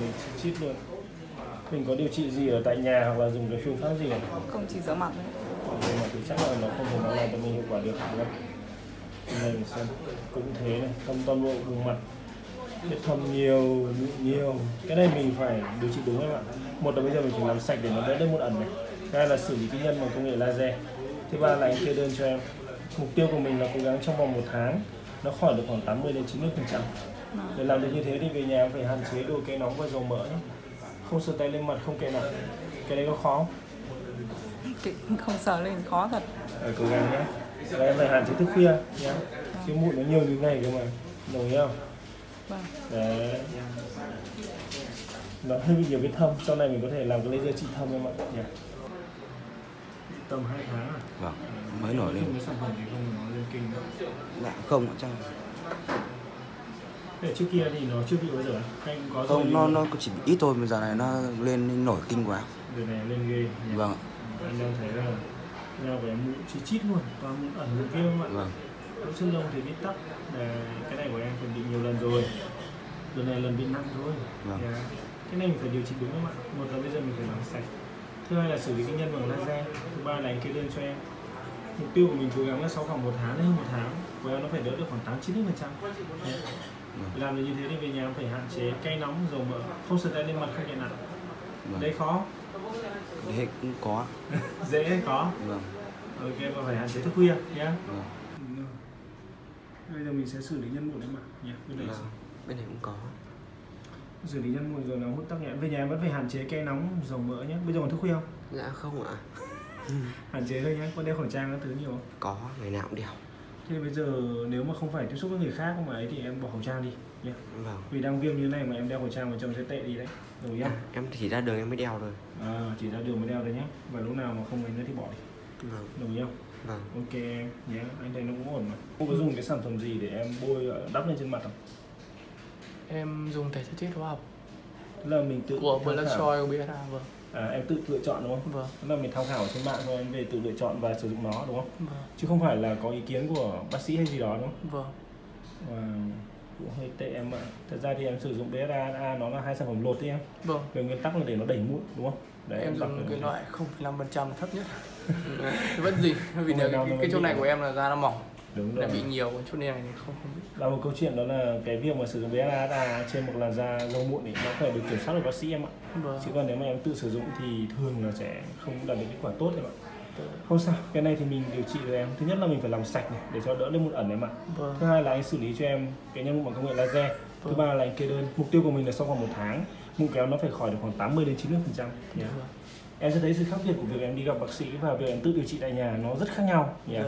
mình chít luôn. Mình có điều trị gì ở tại nhà hoặc là dùng cái phương pháp gì không? không chỉ rửa mặt thôi Nhưng mà thì chắc là nó không thể nào làm cho mình hiệu quả được đâu. Đây mình xem cũng thế này, thâm toàn bộ vùng mặt Vết thâm nhiều, nhiều. Cái này mình phải điều trị đúng em ạ? Một là bây giờ mình phải làm sạch để nó đỡ được mụn ẩn này. Hai là xử lý cái nhân bằng công nghệ laser. Thứ ba là anh kê đơn cho em. Mục tiêu của mình là cố gắng trong vòng một tháng Nó khỏi được khoảng 80 đến 90 phần trăm. Để làm được như thế thì về nhà em phải hạn chế đồ cây nóng và dầu mỡ nhé. Không sờ tay lên mặt, không kệ nặng. Cái đấy có khó không? Không sờ lên khó thật. Ờ, cố gắng nhé. Và em phải hạn chế thức khuya nhé. Chứ mụn nó nhiều như này cơ mà. Đồng ý không vâng. Đấy. Nó hơi bị nhiều vết thâm. Sau này mình có thể làm cái laser trị thâm em ạ. Nhé tầm 2 tháng à? Vâng, mới nổi lên. cái sản phẩm thì không nó lên kinh đâu. Dạ không ạ, chắc để trước kia thì nó chưa bị bao giờ anh có không rồi nó nó chỉ bị ít thôi mà giờ này nó lên nổi kinh quá. đợt này lên ghê nhỉ? Vâng, anh đang thấy là của em mụn chi chít luôn toàn ẩn kia em ạ vâng, lỗ chân lông thì bị tắc Đấy, cái này của em phải bị nhiều lần rồi lần này lần bị nặng thôi Vâng. Dạ. cái này mình phải điều trị đúng không ạ một là bây giờ mình phải làm sạch thứ hai là xử lý cái nhân bằng laser thứ ba là anh kê đơn cho em mục tiêu của mình cố gắng là sau khoảng một tháng đến hơn một tháng của em nó phải đỡ được khoảng tám chín phần trăm. Làm được như thế thì về nhà em phải hạn chế cay nóng dầu mỡ không sờ tay lên mặt không nhẹ nặng. Vâng. đấy khó. Đấy cũng có. dễ hay khó. Vâng, ok và phải hạn chế thức khuya nhé vâng. bây giờ mình sẽ xử lý nhân mụn em ạ. Nhé bên này. Vâng. Bên này cũng có. xử lý nhân mụn rồi nó hút tắc nghẽn. Về nhà em vẫn phải hạn chế cay nóng dầu mỡ nhé bây giờ còn thức khuya không? Dạ không ạ. hạn chế thôi nhé có đeo khẩu trang các thứ nhiều không? Có, ngày nào cũng đeo. thế bây giờ nếu mà không phải tiếp xúc với người khác mà ấy thì em bỏ khẩu trang đi nhé Vâng. vì đang viêm như thế này mà em đeo khẩu trang mà trông sẽ tệ đi đấy rồi nhá À, em chỉ ra đường em mới đeo thôi. à, chỉ ra đường mới đeo đấy nhé và lúc nào mà không ấy nữa thì bỏ đi. Vâng, đồng ý không? Vâng. ok em nhé anh thấy nó cũng ổn mà. Cô có dùng cái sản phẩm gì để em bôi ờ, đắp lên trên mặt không? Em dùng thể thiết hóa học. Là mình tự của khảo. Choice của BSA vâng à, em tự lựa chọn đúng không? Vâng. Tức là mình tham khảo trên mạng rồi em về tự lựa chọn và sử dụng nó đúng không? Vâng. Chứ không phải là có ý kiến của bác sĩ hay gì đó đúng không? Vâng. Và cũng hơi tệ em ạ. Thật ra thì em sử dụng BSA nó là hai sản phẩm lột đi em. Vâng. Về nguyên tắc là để nó đẩy mụn đúng không? Đấy em dùng cái loại 0,5% thấp nhất. Vẫn gì vì cái, cái chỗ này của em là da nó mỏng đúng là rồi. bị nhiều còn chỗ này thì không không bị là một câu chuyện đó là cái việc mà sử dụng BSA trên một làn da dâu mụn thì nó phải được kiểm soát bởi bác sĩ em ạ. Vâng chứ còn nếu mà em tự sử dụng thì thường là sẽ không đạt được kết quả tốt em ạ. Không sao cái này thì mình điều trị rồi em. Thứ nhất là mình phải làm sạch này để cho đỡ lên mụn ẩn em ạ. Vâng. Thứ hai là anh xử lý cho em cái nhân mụn bằng công nghệ laser. Thứ Vâng. ba là anh kê đơn. Mục tiêu của mình là sau khoảng một tháng mụn kéo nó phải khỏi được khoảng 80 đến 90 phần trăm. Em sẽ thấy sự khác biệt của việc em đi gặp bác sĩ và việc em tự điều trị tại nhà nó rất khác nhau. Dạ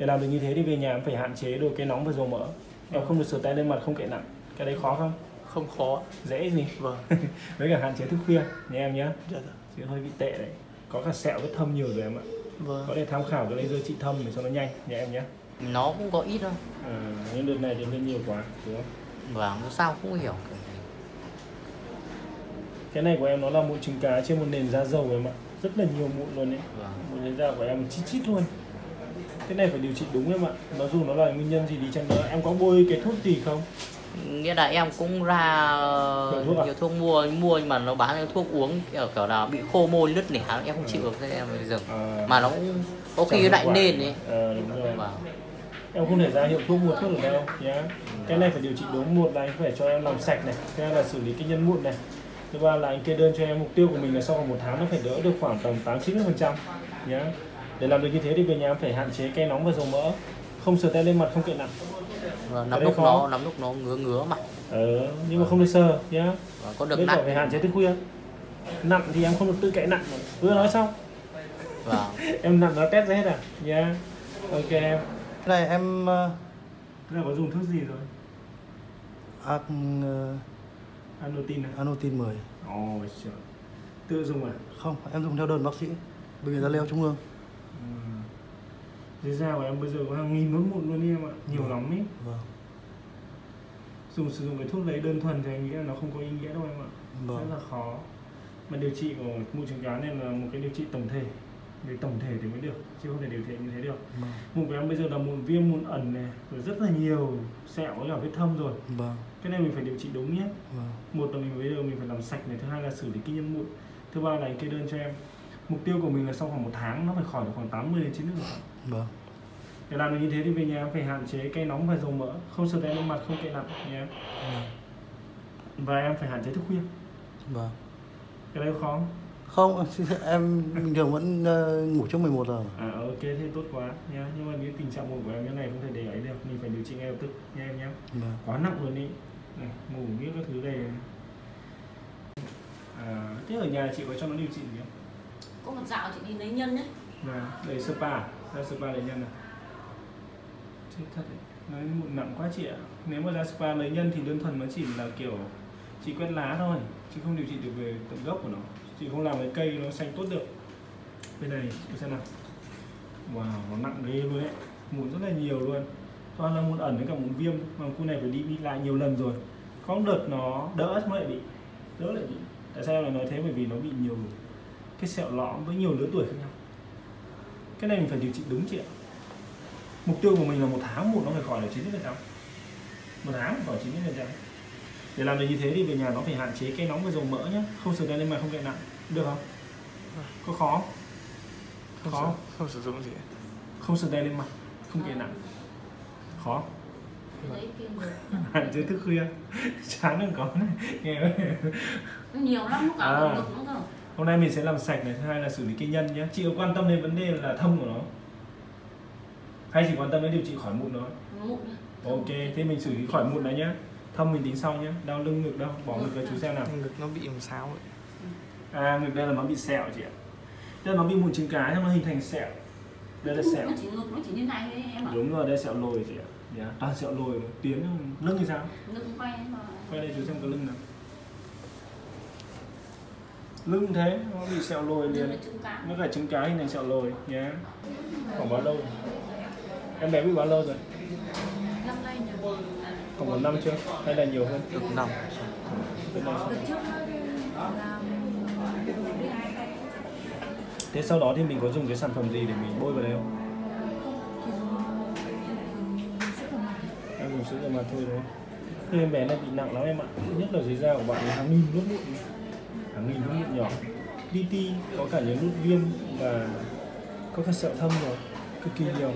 để làm được như thế thì về nhà em phải hạn chế đồ cây nóng và dầu mỡ. Em Vâng. không được sờ tay lên mặt không kệ nặng. Cái đấy khó không? Không khó. Dễ gì. Vâng. Với cả hạn chế thức khuya nha em nhé dạ dạ. Chứ hơi bị tệ đấy. Có cả sẹo vết thâm nhiều rồi em ạ. Vâng. Có thể tham khảo cái laser trị thâm để cho nó nhanh nha em nhé nó cũng có ít thôi. À, nhưng đợt này thì lên nhiều quá đúng không? Vâng sao không hiểu. Cái này của em nó là mụn trứng cá trên một nền da dầu em ạ. Rất là nhiều mụn luôn đấy vâng. Mụn da của em chít chít luôn cái này phải điều trị đúng em ạ. Nó dù nó là nguyên nhân gì đi chăng nữa em có bôi cái thuốc gì không? Nghĩa là em cũng ra Nhiều thuốc à? nhiều thuốc mua mua nhưng mà nó bán những thuốc uống kiểu kiểu là bị khô môi nứt nẻ em không chịu được thế em phải dừng. À, mà nó cũng có khi lại nên ấy. Ờ, đúng rồi. vâng em không thể ra hiệu thuốc mua thuốc được đâu nhá. Cái này phải điều trị đúng. Một là anh phải cho em làm sạch này thứ hai là xử lý cái nhân mụn này. Thứ ba là anh kê đơn cho em mục tiêu của mình là sau khoảng một tháng nó phải đỡ được khoảng tầm tám chín mươi phần trăm nhá để làm được như thế thì về nhà em phải hạn chế cay nóng và dầu mỡ. Không sờ tay lên mặt không kệ nặng. Vâng, Cái nắm lúc khó. nó nắm lúc nó ngứa ngứa mặt ờ, nhưng mà không được sờ nhá. Và có được nặng. phải hạn chế thức khuya. Nặng thì em không được tự cậy nặng. Vừa nói xong. Vâng. Em nặng nó test ra hết à? Nhá. Ok em. Này em ờ, Thế là có dùng thuốc gì rồi? An, ờ, anotin à? Anotin 10 ồ trời. Tự dùng à? Không, em dùng theo đơn bác sĩ. Bệnh viện Gia Liễu Trung ương. Dưới da của em bây giờ có hàng nghìn nốt mụn luôn đi em ạ? Nhiều lắm ý Vâng, Dùng sử dụng cái thuốc đấy đơn thuần thì anh nghĩ là nó không có ý nghĩa đâu em ạ. Rất vâng, là khó. Mà điều trị của mụn trứng cá nên là một cái điều trị tổng thể. Về tổng thể thì mới được Chứ không thể điều trị như thế được. Vâng, Mụn của em bây giờ là mụn viêm, mụn ẩn này Rồi rất là nhiều sẹo với cả vết thâm rồi. Vâng, cái này mình phải điều trị đúng nhé. Vâng. Một là mình bây giờ mình phải làm sạch này thứ hai là xử lý cái nhân mụn. Thứ ba là anh kê đơn cho em mục tiêu của mình là sau khoảng một tháng nó phải khỏi được khoảng 80 đến 90 vâng. Để làm được như thế thì về nhà em phải hạn chế cây nóng và dầu mỡ không sờ tay lên mặt không kệ nặng nhé và em phải hạn chế thức khuya. Vâng. Cái đấy khó không? không em bình thường vẫn ờ, ngủ trước 11 giờ à ok thế tốt quá nhá nhưng mà những tình trạng mụn của em như này không thể để ấy được. Mình phải điều trị ngay lập tức nha em nhé vâng. Quá nặng luôn đi này ngủ biết các thứ này à, thế ở nhà chị có cho nó điều trị gì không có một dạo chị đi lấy nhân đấy Nè, đây spa, à? ra spa lấy nhân này. Chết thật đấy, nói mụn nặng quá chị ạ. Nếu mà ra spa lấy nhân thì đơn thuần nó chỉ là kiểu chị quét lá thôi, chứ không điều trị được về tận gốc của nó. Chị không làm cái cây nó xanh tốt được. Bên này chị xem nào. Wow, nó nặng ghê luôn đấy. Mụn rất là nhiều luôn. Toàn là mụn ẩn với cả mụn viêm mà khu này phải đi đi lại nhiều lần rồi. Có đợt nó đỡ mới lại bị, đỡ lại bị. Tại sao lại nói thế? Bởi vì nó bị nhiều cái sẹo lõm với nhiều lứa tuổi khác nhau. Cái này mình phải điều trị đúng chị ạ. Mục tiêu của mình là một tháng một nó phải khỏi được 90 phần trăm. Một tháng khỏi 90 phần trăm. Để làm được như thế thì về nhà nó phải hạn chế cây nóng và dầu mỡ nhé không sờ tay lên mặt không kệ nặng. Được không? Có khó không, khó sử, không? sử dụng gì không sờ tay lên mặt không kệ nặng. Khó được hạn chế thức khuya. Chán hơn có này nghe nhiều lắm nó cả À. nữa cơ hôm nay mình sẽ làm sạch này thứ hai là xử lý cây nhân nhé. Chị có quan tâm đến vấn đề là thâm của nó hay chỉ quan tâm đến điều trị khỏi mụn nó mụn Ok, thế mình xử lý khỏi mụn này nhá Thâm mình tính sau nhá Đau lưng ngực đâu, bỏ ngực cho chú xem nào. Ngực nó bị làm sao ấy. À, ngực đây là nó bị sẹo chị ạ. Đây là nó bị mụn trứng cá nhưng nó hình thành sẹo. Đây là sẹo. nó chỉ ngực nó chỉ như này thôi em ạ. Đúng rồi, đây là sẹo lồi chị ạ. Yeah. Toàn sẹo lồi, tiến lưng thì sao? ngực quay mà. Quay đây chú xem cái lưng nào Lưng thế, nó bị sẹo lồi liền Nó là trứng cá hình thành sẹo lồi nhé Khoảng bao lâu rồi? Em bé bị bao lâu rồi? năm nay nhỉ Khoảng một năm chưa? Hay là nhiều hơn? được trước nó làm Thế sau đó thì mình có dùng cái sản phẩm gì để mình bôi vào đây không? Em dùng sữa rửa mặt thôi đúng không? Thì em bé này bị nặng lắm em ạ Thứ nhất là dưới da của bạn là hàng nghìn nốt mụn Hàng nghìn nốt mụn nhỏ. Đi ti có cả những nốt viêm và có các sẹo thâm rồi Cực kỳ nhiều.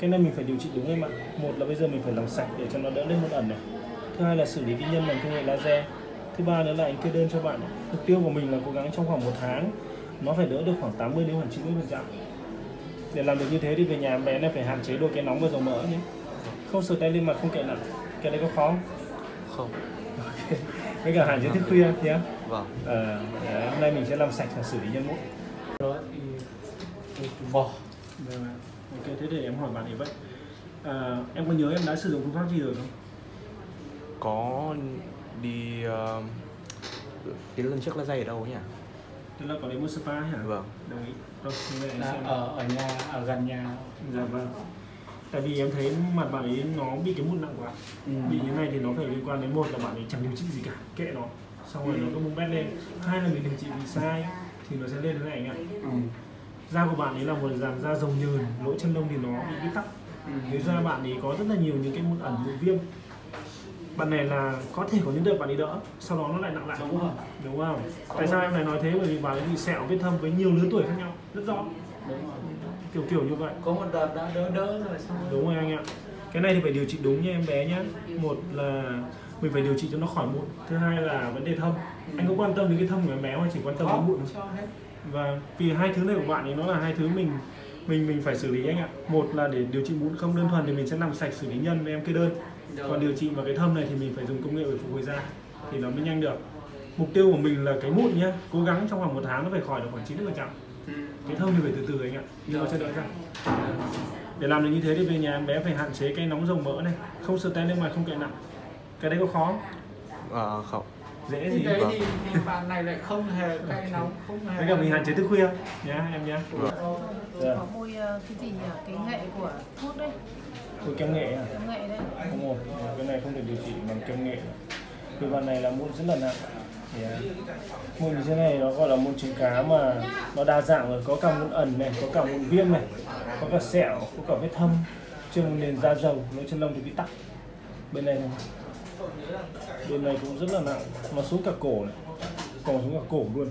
Cái này mình phải điều trị đúng em ạ. Một là bây giờ mình phải làm sạch để cho nó đỡ lên mụn ẩn này. Thứ hai là xử lý cái nhân bằng công nghệ laser. Thứ ba nữa là anh kê đơn cho bạn. Mục tiêu của mình là cố gắng trong khoảng một tháng Nó phải đỡ được khoảng 80 đến khoảng 90 phần trăm. Để làm được như thế thì về nhà bé này phải hạn chế đôi cái nóng và dầu mỡ nhé. Không sờ tay lên mặt không kệ nặng. Cái đấy có khó không? không. Với cả hạn chế thức khuya nhé Vâng. Đấy, hôm nay mình sẽ làm sạch và xử lý nhân mụn đó thì bỏ. Vâng ok thế để em hỏi bạn ấy vậy. À, em có nhớ em đã sử dụng phương pháp gì rồi không? Có đi uh, cái lần trước là dày ở đâu nhỉ? Tức là có đến một spa hả? Vâng. Đồng ý. Rồi Là ở ở nhà ở gần nhà. Dạ vâng. Tại vì em thấy mặt bạn ấy nó bị cái mụn nặng quá. Ừ. bị như này thì nó phải liên quan đến một là bạn ấy chẳng điều trị gì cả kệ nó xong rồi nó cứ bung bét lên. Hai là mình điều trị bị sai thì nó sẽ lên thế này anh ạ. Ừ. da của bạn ấy là một dạng da rồng nhờn lỗ chân lông thì nó bị tắc. Nếu da bạn ấy có rất là nhiều những cái mụn ẩn mụn viêm. Bạn này là có thể có những đợt bạn ấy đỡ sau đó nó lại nặng lại. Đúng rồi. đúng không? Tại sao em lại nói thế? Bởi vì bạn ấy bị sẹo vết thâm với nhiều lứa tuổi khác nhau rất rõ. Kiểu kiểu như vậy. Có một đợt đã đỡ đỡ rồi xong rồi. Đúng rồi anh ạ. Cái này thì phải điều trị đúng nha em bé nhé một là mình phải điều trị cho nó khỏi mụn thứ hai là vấn đề thâm. Anh có quan tâm đến cái thâm của em bé hay chỉ quan tâm đến mụn và vì hai thứ này của bạn ấy nó là hai thứ mình mình mình phải xử lý anh ạ. Một là để điều trị mụn không đơn thuần thì mình sẽ làm sạch xử lý nhân với em kê đơn. Còn điều trị vào cái thâm này thì mình phải dùng công nghệ để phục hồi da thì nó mới nhanh được. Mục tiêu của mình là cái mụn nhá cố gắng trong vòng một tháng nó phải khỏi được khoảng 90 phần trăm. Ừ. cái thâm thì phải từ từ anh ạ. Nhưng nó sẽ đỡ ra. Để làm được như thế thì về nhà em bé phải hạn chế cây nóng dầu mỡ này không sờ tay lên mặt không kệ nặng cái đấy có khó không? Ờ không. Dễ gì? đấy vâng. thì, thì bạn này lại không hề cay nóng không hề với cả mình hạn chế thức khuya. Nhá em nhá. Dạ. có môi ờ, cái gì nhỉ? Cái nghệ của thuốc đấy. Ôi kem nghệ à? Cái nghệ đấy. Không ổn. Cái này không được điều trị bằng kem nghệ. Vì bạn này là mụn rất là nặng. Yeah. mụn như thế này nó gọi là mụn trứng cá mà nó đa dạng rồi. Có cả mụn ẩn này có cả mụn viêm này có cả sẹo có cả vết thâm trên một nền da dầu lỗ chân lông thì bị tắc. Bên này này bên này cũng rất là nặng nó xuống cả cổ này. Còn xuống cả cổ luôn.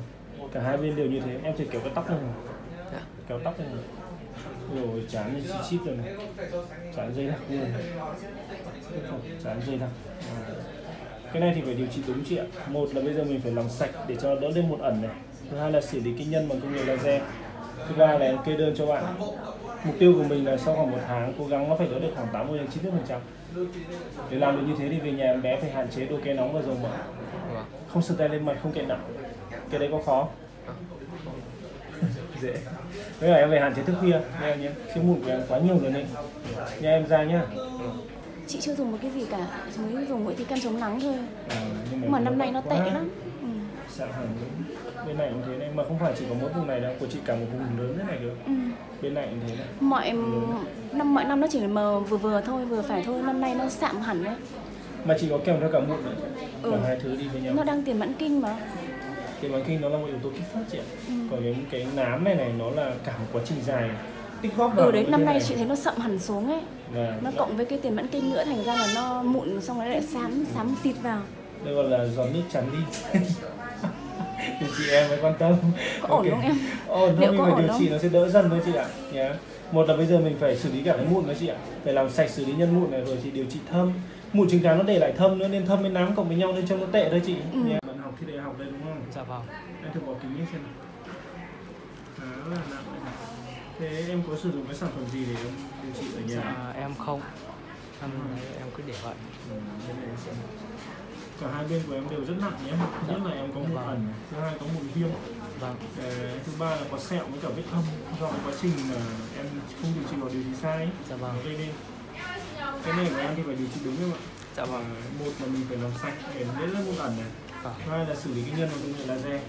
Cả hai bên đều như thế. Em thử kéo cái tóc này. Dạ. kéo tóc này rồi chán thì chít rồi này. Chán dây đặc luôn này. chán dây đặc À. cái này thì phải điều trị đúng chị ạ. Một là bây giờ mình phải làm sạch để cho đỡ lên một ẩn này. Thứ hai là xử lý kinh nhân bằng công nghệ laser. Thứ ba là em kê đơn cho bạn mục tiêu của mình là sau khoảng một tháng cố gắng nó phải đỡ được khoảng 80 đến 90 phần trăm. Để làm được như thế thì về nhà em bé phải hạn chế đồ ké nóng và dầu mỡ. Vâng. không sờ tay lên mặt không kệ nặng. Cái đấy có khó. Dễ. Với lại em phải hạn chế thức khuya. Nha em nhé. Chứ mụn của em quá nhiều rồi đấy nha em ra nhá. Chị chưa dùng một cái gì cả. Chỉ mới dùng mỗi cái kem chống nắng thôi. À, nhưng mà năm nay nó tệ lắm. Ừ. Bên này cũng thế này mà không phải chỉ có mỗi vùng này đâu của chị cả một vùng lớn thế này cơ. Ừ. bên này cũng thế này. Mọi năm mọi năm nó chỉ mờ vừa vừa thôi vừa phải thôi năm nay nó sạm hẳn đấy. Mà chị có kèm theo cả mụn nữa Ừ. hai thứ đi với nhau. Nó đang tiền mãn kinh mà. Cái bán kinh nó là một yếu tố kích phát chị ạ. Ừ. còn cái cái nám này này nó là cả một quá trình dài. Tích góp vào ừ đấy năm nay này. chị thấy nó sậm hẳn xuống ấy. Và nó cộng với cái tiền mãn kinh nữa thành ra là nó mụn xong rồi lại xám xám xịt vào. Đây gọi là giọt nước chắn đi thì chị em mới quan tâm. Có ổn không em? Ổn thôi mình phải ổn điều trị nó sẽ đỡ dần thôi chị ạ. Nhá. Một là bây giờ mình phải xử lý cả cái mụn đó chị ạ. Phải làm sạch xử lý nhân mụn này rồi thì điều trị thâm. Mụn trứng cá nó để lại thâm nữa nên thâm với nám cộng với nhau nên trông nó tệ thôi chị. Ừ. nhá. bạn học thi đại học đây đúng không? Dạ vâng. anh thử bỏ kính lên xem nào. Khá là nặng thế em có sử dụng cái sản phẩm gì để em điều trị ở nhà? Dạ, em không. Em, em cứ để vậy. Cả hai bên của em đều rất nặng nhé thứ nhất là em có mụn Vâng. ẩn này, thứ hai có mụn viêm Vâng. Cái thứ ba là có sẹo với cả vết thâm do quá trình em không điều trị hoặc điều trị sai Dạ vâng. gây nên cái này của em thì phải điều trị đúng không ạ Dạ vâng. Một là mình phải làm sạch để nó lên mụn ẩn này Vâng. thứ hai là xử lý cái nhân bằng công nghệ laser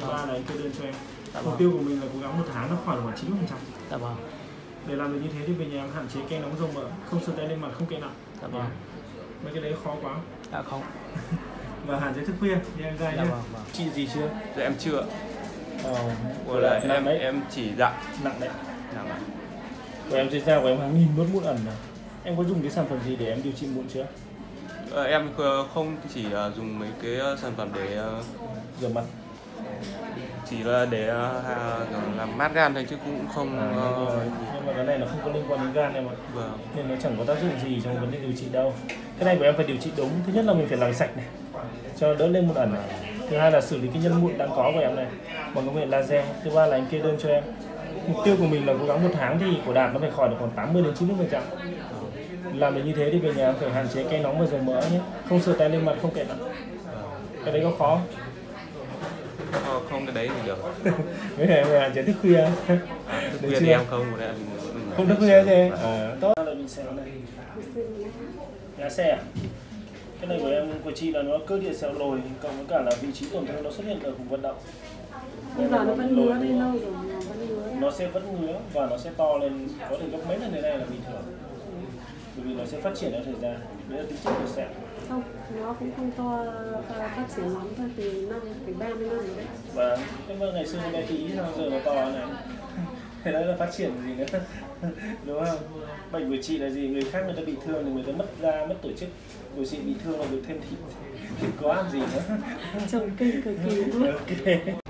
thứ ba là em kê đơn cho em Dạ mục vâng. tiêu của mình là cố gắng một tháng nó khỏi khoảng 90 phần trăm Dạ vâng. Để làm được như thế thì về nhà em hạn chế cây nóng dầu mỡ không sờ tay lên mặt không kệ nặng. Dạ vâng. mấy cái đấy khó quá. Dạ không. và hạn chế thức khuya. Nha em ra Dạ nhé vâng, vâng. chị gì chưa? Dạ em chưa. ờ, Gọi là nặng em đấy em chỉ dạ. nặng đấy. Dạ vâng. của em trên da của em hàng nghìn nốt mụn ẩn này em có dùng cái sản phẩm gì để em điều trị mụn chưa? Ờ, em không chỉ ờ, dùng mấy cái ờ, sản phẩm để ờ, rửa mặt chỉ là để ha- làm mát gan thôi chứ cũng không à, ờ, nhưng mà cái này nó không có liên quan đến gan em ạ. Vâng. nên nó chẳng có tác dụng gì trong vấn đề điều trị đâu. Cái này của em phải điều trị đúng. Thứ nhất là mình phải làm sạch này cho đỡ lên mụn ẩn này. Thứ hai là xử lý cái nhân mụn đang có của em này bằng công nghệ laser. Thứ ba là anh kê đơn cho em. Mục tiêu của mình là cố gắng một tháng thì của đạt nó phải khỏi được khoảng 80 đến 90 phần trăm. Làm được như thế thì về nhà em phải hạn chế cây nóng và dầu mỡ nhé. Không sờ tay lên mặt không kệ nặng cái đấy có khó Ờ, không cái đấy thì được. với lại em chế thức khuya À, thức Được khuya thì em không, em không thức khuya thế à, tốt là mình sẽ này nhà xe à? cái này của em của chị là nó cơ địa sẹo lồi cộng với cả là vị trí tổn thương nó xuất hiện ở vùng vận động Bây giờ nó vẫn ngứa đây nữa. lâu rồi, nó vẫn ngứa. nó sẽ vẫn ngứa và nó sẽ to lên có thể gấp mấy lần thế này là bình thường vì nó sẽ phát triển theo thời gian. Đấy là tính chất của sẹo. Không, nó cũng không to phát triển lắm thôi, từ năm từ 30 năm rồi đấy. và nhưng mà ngày xưa bé tí sao giờ nó to này. Thế đấy là phát triển gì nữa? Đúng không? Bệnh của chị là gì? Người khác người ta bị thương thì người ta mất da mất tổ chức. Của chị bị thương là được thêm thịt. Thịt có ăn gì nữa? Trồng kinh cực kỳ luôn. ok